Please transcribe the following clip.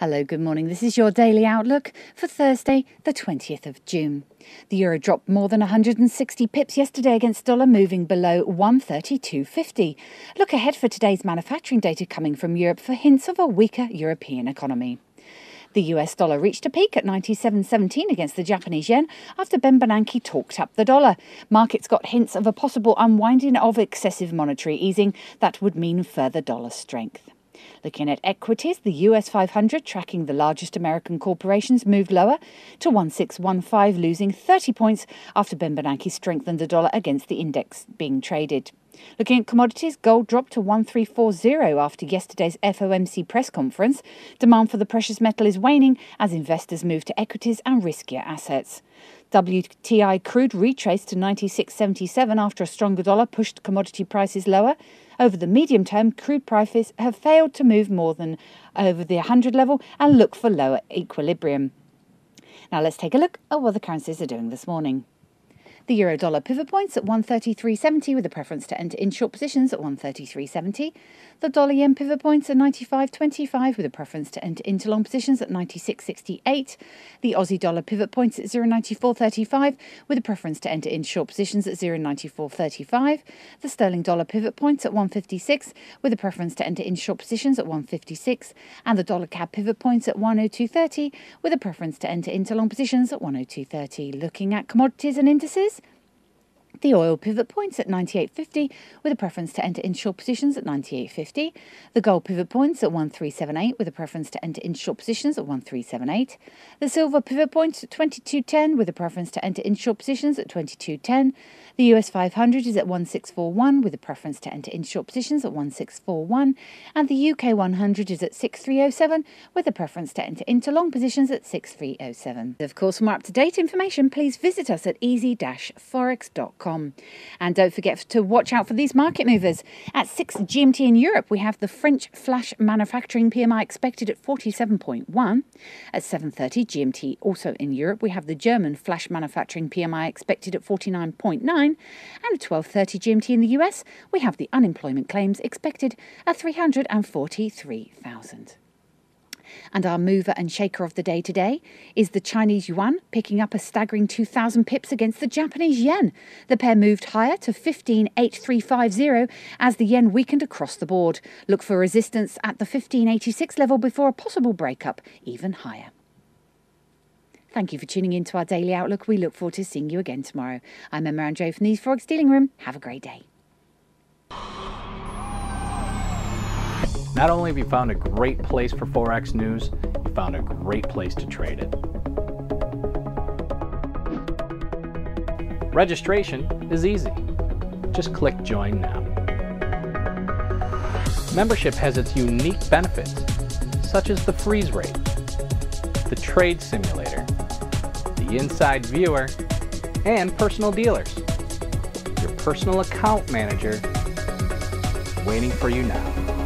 Hello, good morning. This is your daily outlook for Thursday, the 20th of June. The euro dropped more than 160 pips yesterday against dollar, moving below 132.50. Look ahead for today's manufacturing data coming from Europe for hints of a weaker European economy. The US dollar reached a peak at 97.17 against the Japanese yen after Ben Bernanke talked up the dollar. Markets got hints of a possible unwinding of excessive monetary easing that would mean further dollar strength. Looking at equities, the US 500, tracking the largest American corporations, moved lower to 1615, losing 30 points after Ben Bernanke strengthened the dollar against the index being traded. Looking at commodities, gold dropped to 1340 after yesterday's FOMC press conference. Demand for the precious metal is waning as investors move to equities and riskier assets. WTI crude retraced to 96.77 after a stronger dollar pushed commodity prices lower. Over the medium term, crude prices have failed to move more than over the 100 level and look for lower equilibrium. Now let's take a look at what the currencies are doing this morning. The euro dollar pivot points at 133.70 with a preference to enter in short positions at 133.70. The dollar yen pivot points at 95.25 with a preference to enter into long positions at 96.68. The Aussie dollar pivot points at 0.9435 with a preference to enter in short positions at 0.9435. The sterling dollar pivot points at 156 with a preference to enter in short positions at 156. And the dollar CAD pivot points at 102.30 with a preference to enter into long positions at 102.30. Looking at commodities and indices. The oil pivot points at 98.50 with a preference to enter in short positions at 98.50. The gold pivot points at 1378 with a preference to enter in short positions at 1378. The silver pivot points at 2210 with a preference to enter in short positions at 2210. The US 500 is at 1641 with a preference to enter in short positions at 1641. And the UK 100 is at 6307 with a preference to enter into long positions at 6307. Of course, for more up to date information, please visit us at easy-forex.com. And don't forget to watch out for these market movers. At 6 GMT in Europe, we have the French flash manufacturing PMI expected at 47.1. At 7:30 GMT also in Europe, we have the German flash manufacturing PMI expected at 49.9, and at 12:30 GMT in the US, we have the unemployment claims expected at 343,000. And our mover and shaker of the day today is the Chinese yuan, picking up a staggering 2,000 pips against the Japanese yen. The pair moved higher to 15.8350 as the yen weakened across the board. Look for resistance at the 15.86 level before a possible breakup even higher. Thank you for tuning in to our daily outlook. We look forward to seeing you again tomorrow. I'm Emma Andre from the Forex Dealing Room. Have a great day. Not only have you found a great place for Forex news, you found a great place to trade it. Registration is easy. Just click Join Now. Membership has its unique benefits, such as the freeze rate, the trade simulator, the inside viewer, and personal dealers. Your personal account manager waiting for you now.